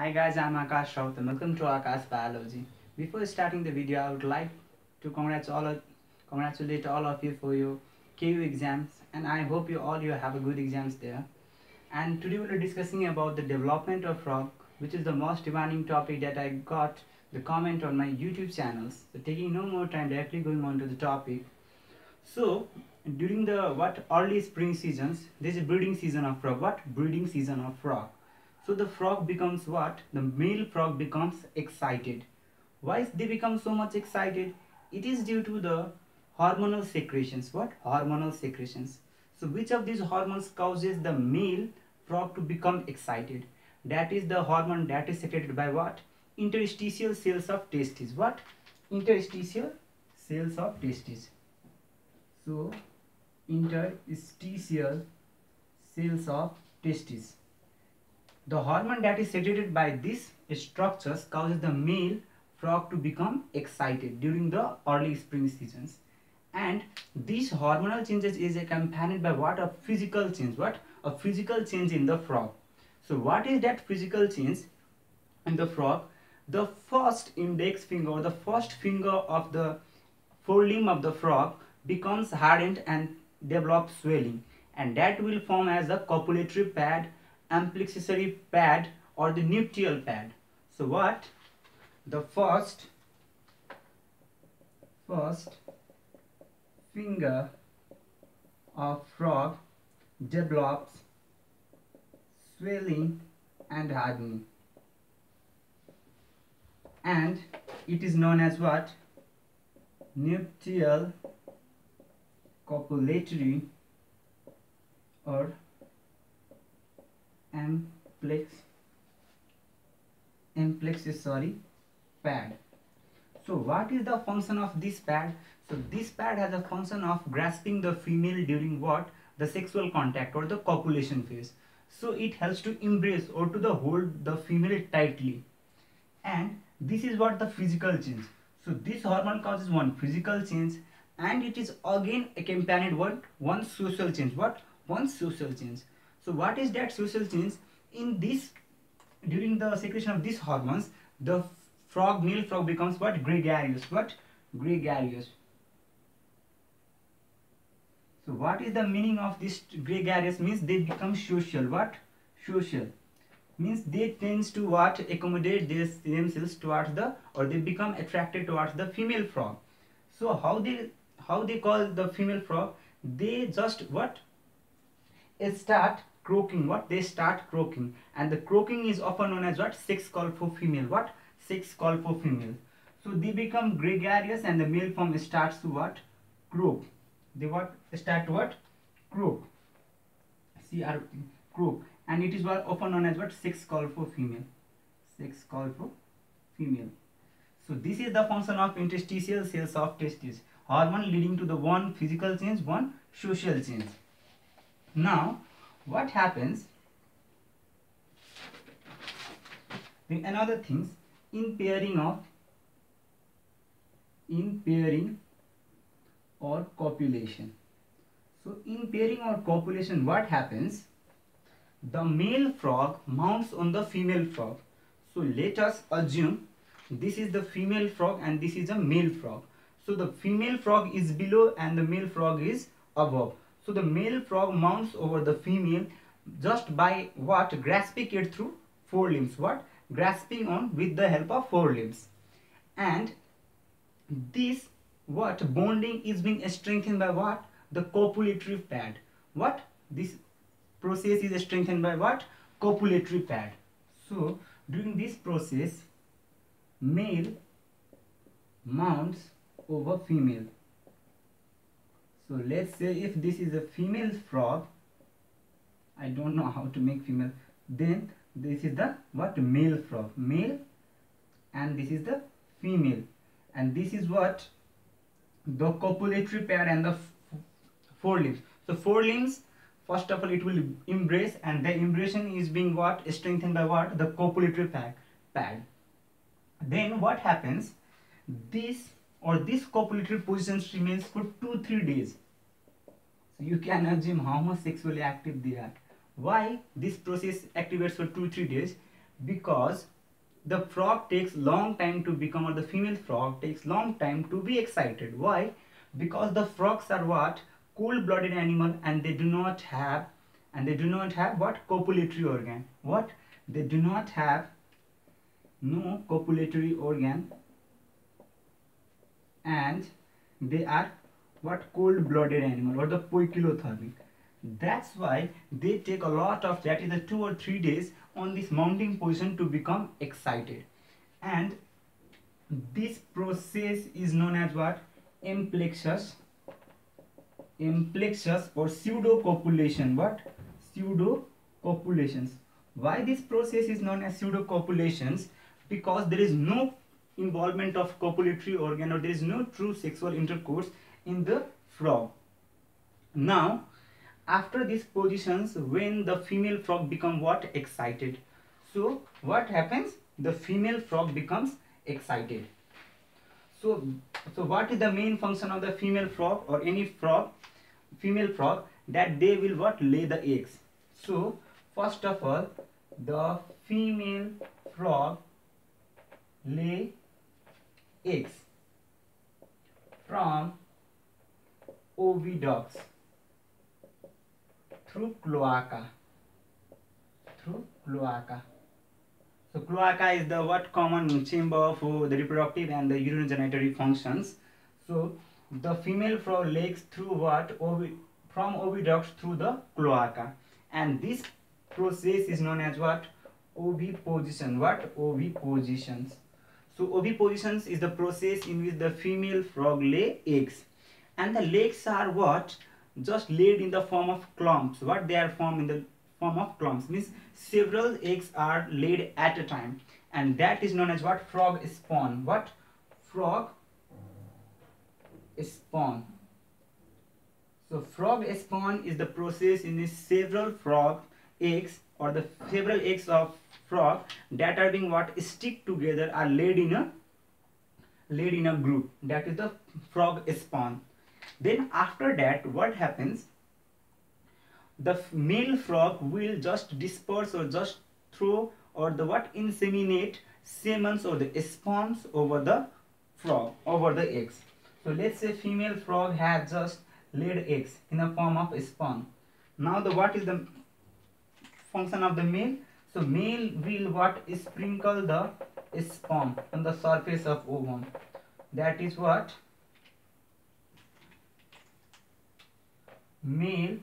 Hi guys, I'm Akash Raut and welcome to Akash Biology. Before starting the video, I would like to congratulate all of, you for your KU exams and I hope you all you have a good exams there. And today we're discussing about the development of frog, which is the most demanding topic that I got the comment on my YouTube channels. So taking no more time, directly going on to the topic. So during the what early spring seasons, this a breeding season of frog. What breeding season of frog? So the frog becomes what? The male frog becomes excited. Why they become so much excited? It is due to the hormonal secretions. What? Hormonal secretions. So which of these hormones causes the male frog to become excited? That is the hormone that is secreted by what? Interstitial cells of testes. What? Interstitial cells of testes. So interstitial cells of testes. The hormone that is secreted by these structures causes the male frog to become excited during the early spring seasons. And these hormonal changes is accompanied by what? A physical change. What? A physical change in the frog. So what is that physical change in the frog? The first index finger or the first finger of the forelimb of the frog becomes hardened and develops swelling and that will form as a copulatory pad amplexatory pad or the nuptial pad. So what? The first first finger of frog develops swelling and hardening and it is known as what? Nuptial copulatory or amplex amplex is sorry pad. So what is the function of this pad? So this pad has a function of grasping the female during what? The sexual contact or the copulation phase. So it helps to embrace or to the hold the female tightly. And this is what the physical change. So this hormone causes one physical change and it is again accompanied what one social change. What? One social change so what is that social change? In this during the secretion of these hormones the frog male frog becomes what? Gregarious. What? Gregarious. So what is the meaning of this gregarious? Means they become social. What? Social. Means they tends to what? Accommodate this themselves towards the or they become attracted towards the female frog. So how they how they call the female frog? They just what? Start croaking what? They start croaking. And the croaking is often known as what? Sex call for female. What? Sex call for female. So they become gregarious and the male form starts to what? Croak. They what? Start to what? Croak. See are croak. And it is what? Often known as what? Sex call for female. Sex call for female. So this is the function of interstitial cells of testes hormone leading to the one physical change one social change. Now what happens? Then another things in pairing of in pairing or copulation. So in pairing or copulation what happens? The male frog mounts on the female frog. So let us assume this is the female frog and this is a male frog. So the female frog is below and the male frog is above so the male frog mounts over the female just by what? Grasping it through forelimbs. What? Grasping on with the help of forelimbs. And this what? Bonding is being strengthened by what? The copulatory pad. What? This process is strengthened by what? Copulatory pad. So during this process, male mounts over female so let's say if this is a female frog I don't know how to make female then this is the what? Male frog. Male and this is the female. And this is what? The copulatory pair and the forelimbs so forelimbs first of all it will embrace and the embracing is being what? Strengthened by what? The copulatory pad pad. Then what happens? This or this copulatory positions remains for 2-3 days. So you can assume how much sexually active they are. Why this process activates for 2-3 days? because the frog takes long time to become or the female frog takes long time to be excited. Why? Because the frogs are what? Cold-blooded animal and they do not have and they do not have what? Copulatory organ. What? They do not have no copulatory organ and they are what? Cold-blooded animal or the poikilothermic that's why they take a lot of that is a two or three days on this mounting position to become excited. And this process is known as what? Amplexus amplexus or pseudo copulation what? Pseudo copulations why this process is known as pseudo copulations because there is no involvement of copulatory organ or there is no true sexual intercourse in the frog. Now after these positions when the female frog become what? Excited. So what happens? The female frog becomes excited. So so what is the main function of the female frog or any frog female frog? That they will what? Lay the eggs. So first of all the female frog lay eggs from oviducts through cloaca through cloaca so cloaca is the what common chamber for the reproductive and the urinary functions. So the female frog legs through what? Ovi from oviducts through the cloaca. And this process is known as what? Oviposition what? Ovipositions so ovipositions is the process in which the female frog lay eggs. And the legs are what? Just laid in the form of clumps. What they are formed in the form of clumps means several eggs are laid at a time. And that is known as what? Frog spawn. What? Frog spawn. So frog spawn is the process in which several frog eggs or the several eggs of frog that are being what stick together are laid in a laid in a group. That is the frog spawn. Then after that what happens? The male frog will just disperse or just throw or the what inseminate semens or the sperms over the frog over the eggs. So let's say female frog has just laid eggs in a form of spawn. Now the what is the function of the male so male will what? Sprinkle the sperm on the surface of ovum. That is what? Male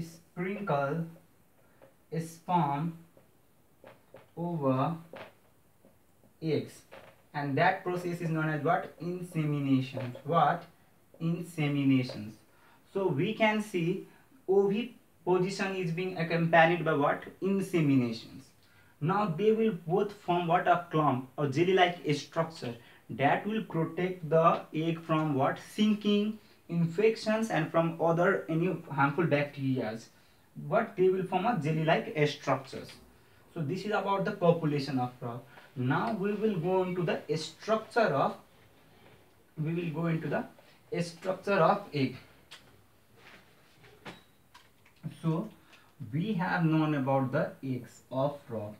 sprinkle sperm over eggs. And that process is known as what? Insemination what? Inseminations. So we can see oviposition is being accompanied by what? Inseminations. Now they will both form what? A clump or jelly like structure that will protect the egg from what? Sinking infections and from other any harmful bacteria but they will form a jelly like structures. So this is about the copulation of frog now we will go into the structure of we will go into the structure of egg so we have known about the eggs of frog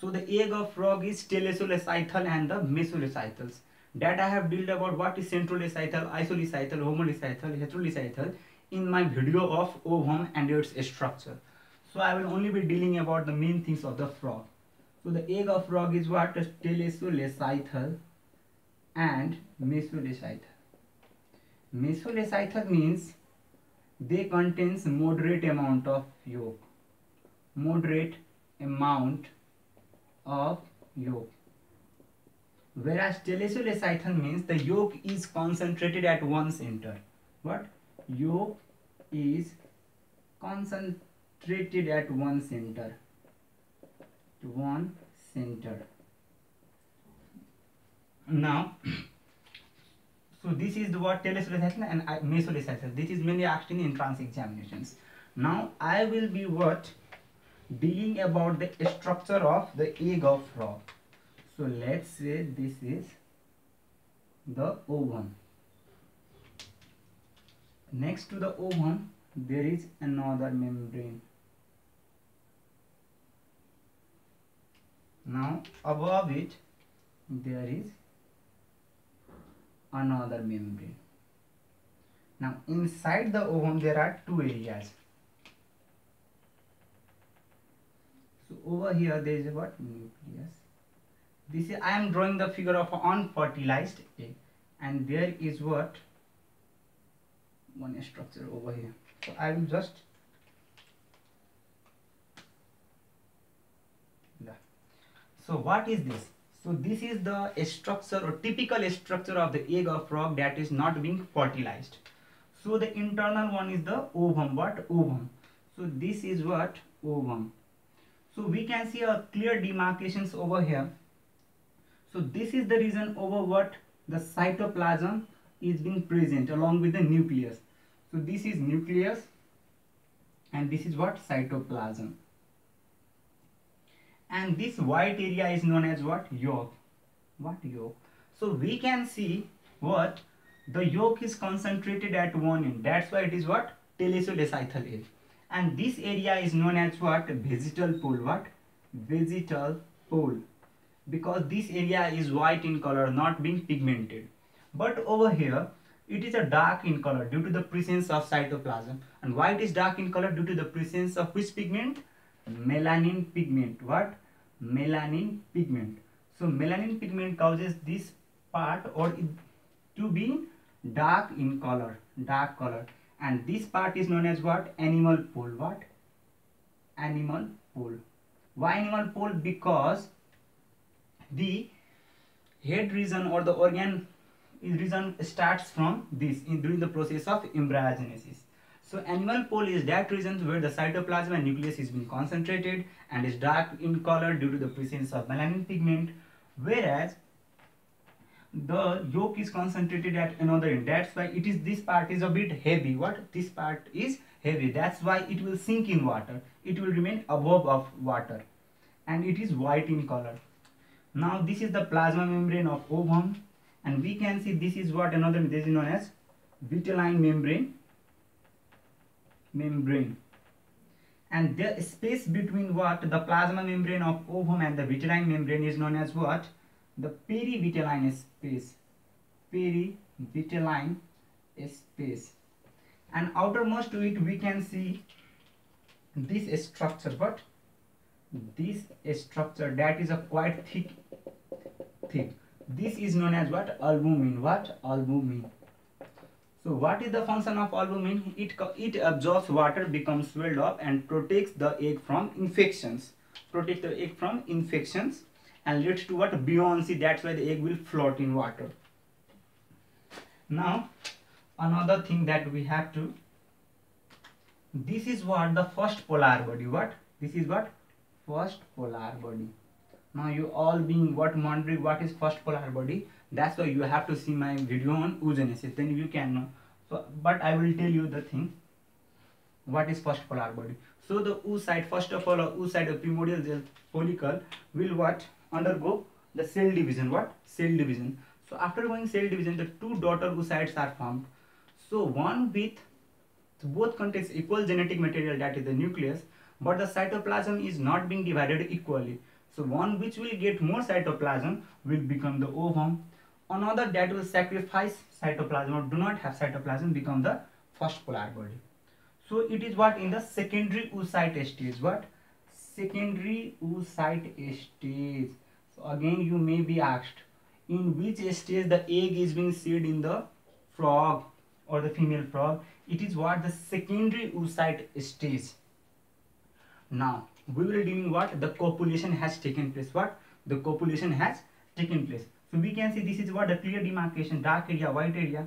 so the egg of frog is telesolecythal and the mesolecithals that I have dealt about what is centrolecithal, isolecithal, homolecithal, heterolecithal in my video of ovum and its structure. So I will only be dealing about the main things of the frog. So the egg of frog is what is telesolecythal and mesolecithal. Mesolecithal means they contains moderate amount of yolk. Moderate amount of yolk whereas telesolecythal means the yolk is concentrated at one center what yolk is concentrated at one center to one center now so this is the what telesolecythal and uh, mesolecithal this is mainly asked in entrance examinations. Now i will be what? Dealing about the structure of the egg of frog so let's say this is the ovum. Next to the ovum there is another membrane. Now above it there is another membrane. Now inside the ovum there are two areas. So over here there is what nucleus. This is i am drawing the figure of unfertilized egg. And there is what? One structure over here. So i will just so what is this so this is the structure or typical structure of the egg of frog that is not being fertilized. So the internal one is the ovum. What ovum? So this is what ovum. So we can see a clear demarcations over here. So this is the reason over what the cytoplasm is being present along with the nucleus. So this is nucleus and this is what cytoplasm and this white area is known as what? Yolk. What? Yolk. So we can see what? The yolk is concentrated at one end. That's why it is what? Telesolecythal area. And this area is known as what? Vegetal pole what? Vegetal pole because this area is white in color not being pigmented. But over here it is a dark in color due to the presence of cytoplasm. And why it is dark in color? Due to the presence of which pigment? Melanin pigment. What melanin pigment. So melanin pigment causes this part or to be dark in color, dark color. And this part is known as what? Animal pole. What? Animal pole. Why animal pole? Because the head region or the organ region starts from this in during the process of embryogenesis. So animal pole is that region where the cytoplasm and nucleus is being concentrated and is dark in color due to the presence of melanin pigment. Whereas the yolk is concentrated at another end. That's why it is this part is a bit heavy. What? This part is heavy. That's why it will sink in water. It will remain above of water. And it is white in color. Now this is the plasma membrane of ovum. And we can see this is what another this is known as vitelline membrane membrane. And the space between what? The plasma membrane of ovum and the vitelline membrane is known as what? The perivitelline space. Perivitelline space. And outermost to it we can see this structure but this structure that is a quite thick thick this is known as what? Albumin. What? Albumin so what is the function of albumin? It, it absorbs water, becomes swelled up and protects the egg from infections. Protect the egg from infections and leads to what? Buoyancy. That's why the egg will float in water. Now, another thing that we have to, this is what the first polar body. What? This is what? First polar body. Now you all being what wondering what is first polar body that's why you have to see my video on oogenesis then you can know. So but i will tell you the thing what is first polar body. So the oocyte first of all oocyte of primordial cell follicle will what? Undergo the cell division what? Cell division. So after going cell division the two daughter oocytes are formed. So one with so both contains equal genetic material that is the nucleus but the cytoplasm is not being divided equally so one which will get more cytoplasm will become the ovum another that will sacrifice cytoplasm or do not have cytoplasm become the first polar body. So it is what in the secondary oocyte stage. What? Secondary oocyte stage. So again you may be asked in which stage the egg is being seed in the frog or the female frog. It is what the secondary oocyte stage. Now we will deal what the copulation has taken place. What? The copulation has taken place. So we can see this is what the clear demarcation, dark area, white area.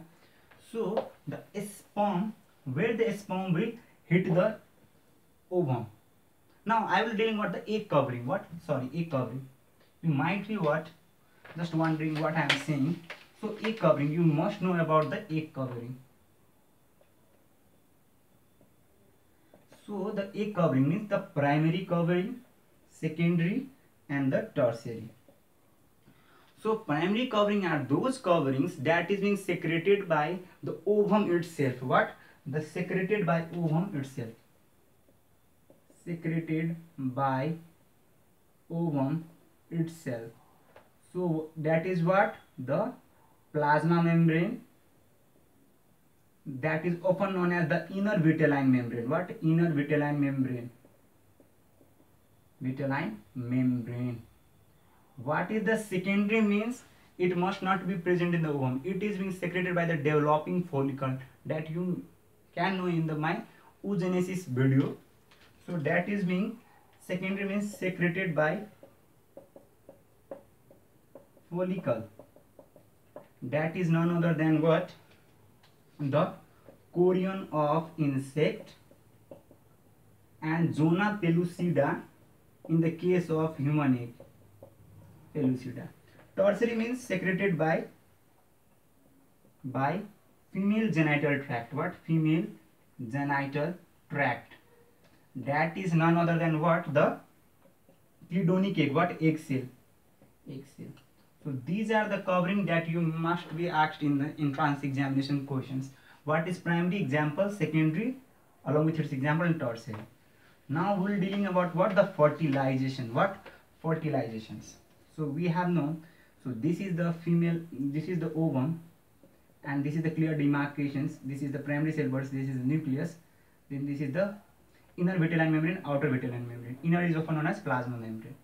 So the sperm, where the sperm will hit the ovum. Now I will dealing what the egg covering. What? Sorry, egg covering. You might be what? Just wondering what I am saying. So egg covering, you must know about the egg covering. So the egg covering means the primary covering, secondary and the tertiary. So primary covering are those coverings that is being secreted by the ovum itself. What? The secreted by ovum itself. Secreted by ovum itself so that is what the plasma membrane that is often known as the inner vitelline membrane. What? Inner vitelline membrane. Vitelline membrane. What is the secondary means? It must not be present in the ovum it is being secreted by the developing follicle that you can know in the my oogenesis video. So that is being secondary means secreted by follicle. That is none other than what the chorion of insect and zona pellucida in the case of human egg pellucida tertiary means secreted by by female genital tract what female genital tract that is none other than what the cledonic egg what egg cell egg cell so these are the covering that you must be asked in the entrance examination questions. What is primary example, secondary, along with its example and tertiary. Now we're dealing about what the fertilization. What fertilizations. So we have known. So this is the female. This is the ovum, and this is the clear demarcations. This is the primary cell burst. This is the nucleus. Then this is the inner vitelline membrane, outer vitelline membrane. Inner is often known as plasma membrane.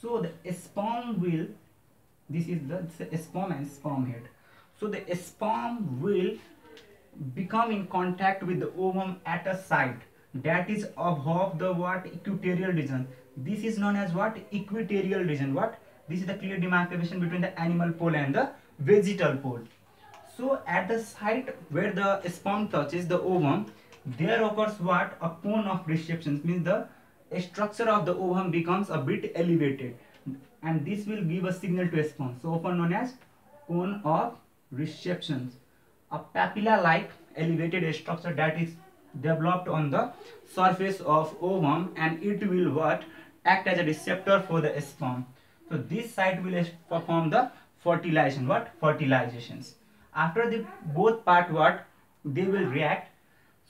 So the sperm will this is the sperm and sperm head. So the sperm will become in contact with the ovum at a site. That is above the what? Equatorial region. This is known as what? Equatorial region. What? This is the clear demarcation between the animal pole and the vegetal pole. So at the site where the sperm touches the ovum there occurs what? A cone of reception. Means the structure of the ovum becomes a bit elevated and this will give a signal to sperm so often known as cone of receptions. A papilla like elevated structure that is developed on the surface of ovum and it will what? Act as a receptor for the sperm so this site will perform the fertilization what? Fertilizations. After the both part what? They will react.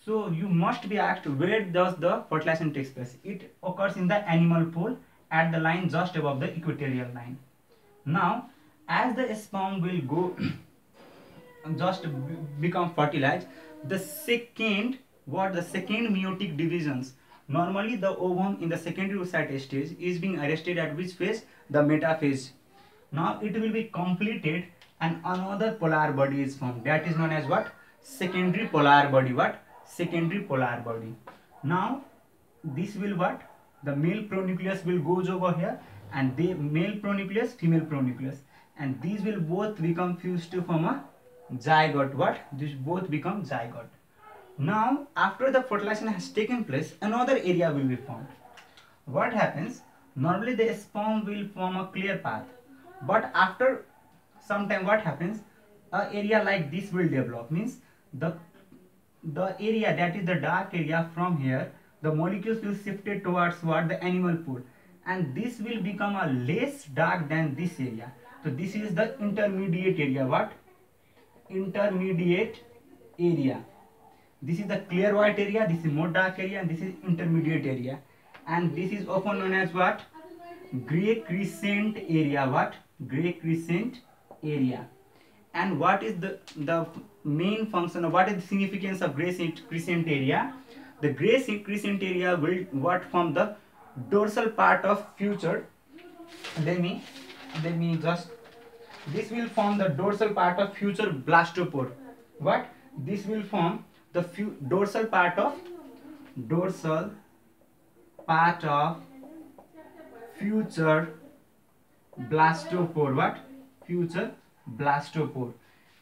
So you must be asked where does the fertilization takes place? It occurs in the animal pole at the line just above the equatorial line. Now, as the sperm will go just become fertilized, the second what the second meiotic divisions normally the ovum in the secondary oocyte stage is being arrested at which phase? The metaphase. Now it will be completed and another polar body is formed. That is known as what? Secondary polar body. What? Secondary polar body. Now this will what the male pronucleus will goes over here and the male pronucleus female pronucleus. And these will both become fused to form a zygote. What? This both become zygote. Now after the fertilization has taken place another area will be formed. What happens? Normally the sperm will form a clear path. But after some time what happens? A area like this will develop. Means the the area that is the dark area from here the molecules will shifted towards what? The animal pole and this will become a less dark than this area. So this is the intermediate area. What? Intermediate area. This is the clear white area this is more dark area and this is intermediate area. And this is often known as what? Gray crescent area. What? Gray crescent area. And what is the the main function of what is the significance of gray crescent area the gray crescent area will what from the dorsal part of future? Let me let me just this will form the dorsal part of future blastopore. What? This will form the dorsal part of dorsal part of future blastopore. What? Future blastopore.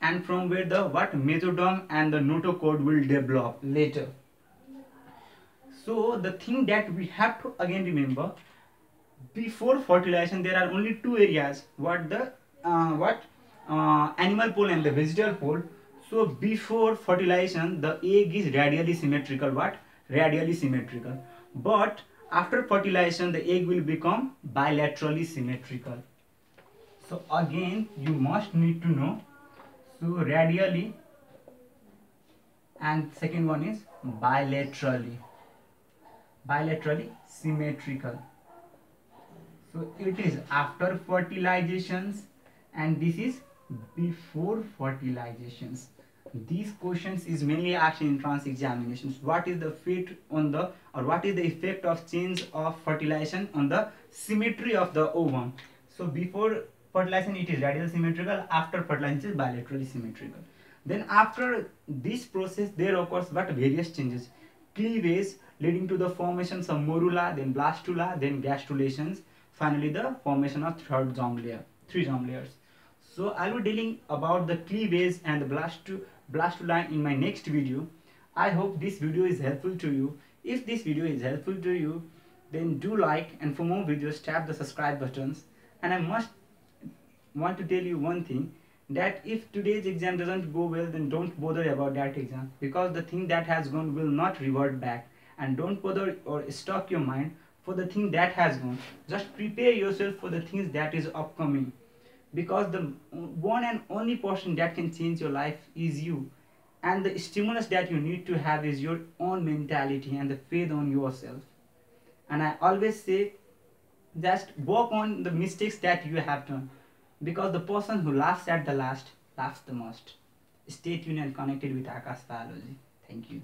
And from where the what? Mesoderm and the notochord will develop later so the thing that we have to again remember before fertilization there are only two areas. What the uh, what uh, animal pole and the vegetal pole so before fertilization the egg is radially symmetrical. What? Radially symmetrical. But after fertilization the egg will become bilaterally symmetrical. So again you must need to know. So radially and second one is bilaterally bilaterally symmetrical. So it is after fertilizations and this is before fertilizations. These questions is mainly asked in trans examinations. What is the fit on the or what is the effect of change of fertilization on the symmetry of the ovum? So before fertilization it is radial symmetrical. After fertilization it is bilaterally symmetrical. Then after this process there occurs what various changes. Cleavage leading to the formations of morula then blastula then gastrulations. Finally the formation of third germ layer three germ layers. So i'll be dealing about the cleavage and the blast blastula in my next video. I hope this video is helpful to you. If this video is helpful to you then do like and for more videos tap the subscribe buttons. And i must want to tell you one thing that if today's exam doesn't go well then don't bother about that exam because the thing that has gone will not revert back and don't bother or stop your mind for the thing that has gone. Just prepare yourself for the things that is upcoming. Because the one and only person that can change your life is you. And the stimulus that you need to have is your own mentality and the faith on yourself. And i always say just work on the mistakes that you have done. Because the person who laughs at the last laughs the most. Stay tuned and connected with akash biology. Thank you